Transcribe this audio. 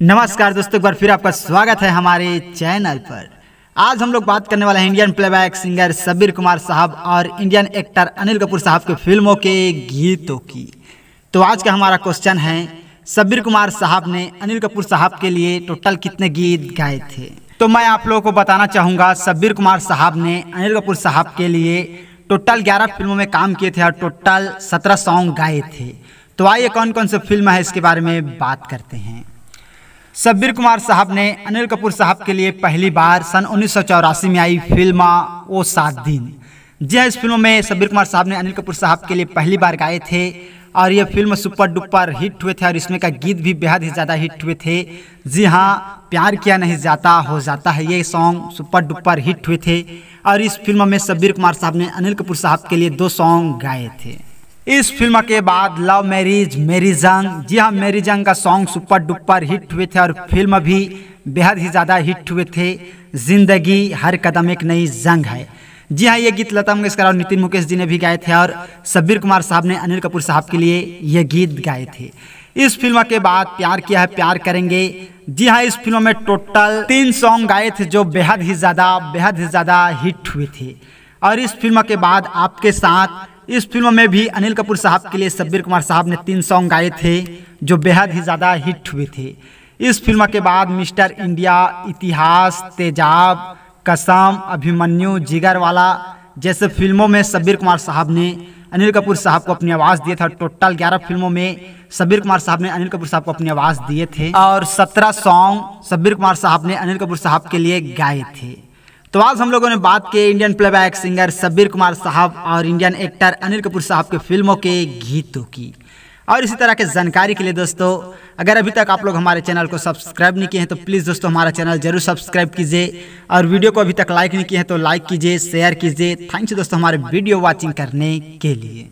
नमस्कार दोस्तों, एक बार फिर आपका स्वागत है हमारे चैनल पर। आज हम लोग बात करने वाले हैं Indian playback singer Sabir Kumar साहब और इंडियन एक्टर अनिल कपूर साहब के फ़िल्मों के गीतों की। तो आज का हमारा क्वेश्चन है, सबीर कुमार साहब ने अनिल कपूर साहब के लिए टोटल कितने गीत गाए थे? तो मैं आप लोगों को बताना चाहूँगा, सबीर कुमार साहब ने अनिल कपूर साहब के लिए टोटल 11 फ़िल्मों में काम किए थे और टोटल 17 सॉन्ग गाए थे। तो आइए कौन कौन से फ़िल्म है इसके बारे में बात करते हैं। सबीर कुमार साहब ने अनिल कपूर साहब के लिए पहली बार सन उन्नीस सौ चौरासी में आई फ़िल्म ओ सात दिन। जी हाँ इस फ़िल्म में सबीर कुमार साहब ने अनिल कपूर साहब के लिए पहली बार गाए थे और ये फ़िल्म सुपर डुपर हिट हुए थे और इसमें का गीत भी बेहद ही ज़्यादा हिट हुए थे। जी हाँ प्यार किया नहीं जाता, हो जाता है ये सॉन्ग, सुपर डुपर हिट हुए थे और इस फ़िल्म में सबीर कुमार साहब ने अनिल कपूर साहब के लिए दो सॉन्ग गाए थे। इस फ़िल्म के बाद लव मैरिज, मेरी जंग। जी हाँ मेरी जंग का सॉन्ग सुपर डुपर हिट हुए थे और फ़िल्म भी बेहद ही ज़्यादा हिट हुए थे। ज़िंदगी हर कदम एक नई जंग है। जी हाँ ये गीत लता मंगेशकर और नितिन मुकेश जी ने भी गाए थे और सबीर कुमार साहब ने अनिल कपूर साहब के लिए ये गीत गाए थे। इस फ़िल्म के बाद प्यार किया है, प्यार करेंगे। जी हाँ इस फ़िल्म में टोटल तीन सॉन्ग गाए थे जो बेहद ही ज़्यादा, बेहद ही ज़्यादा हिट हुए थे। और इस फ़िल्म के बाद आपके साथ इस फ़िल्म में भी अनिल कपूर साहब के लिए सबीर कुमार साहब ने तीन सॉन्ग गाए थे, जो बेहद ही ज़्यादा हिट हुए थे। इस फ़िल्म के बाद मिस्टर इंडिया, इतिहास, तेजाब, कसम, अभिमन्यु जिगर वाला जैसे फ़िल्मों में सबीर कुमार साहब ने अनिल कपूर साहब को अपनी आवाज़ दिए था टोटल 11 फ़िल्मों में सबीर कुमार साहब ने अनिल कपूर साहब को अपनी आवाज़ दिए थे और 17 सॉन्ग सबीर कुमार साहब ने अनिल कपूर साहब के लिए गाए थे। तो आज हम लोगों ने बात की Indian playback singer Sabir Kumar साहब और इंडियन एक्टर अनिल कपूर साहब के फ़िल्मों के गीतों की। और इसी तरह के जानकारी के लिए दोस्तों, अगर अभी तक आप लोग हमारे चैनल को सब्सक्राइब नहीं किए हैं तो प्लीज़ दोस्तों हमारा चैनल ज़रूर सब्सक्राइब कीजिए और वीडियो को अभी तक लाइक नहीं किए हैं तो लाइक कीजिए, शेयर कीजिए। थैंक यू दोस्तों हमारे वीडियो वॉचिंग करने के लिए।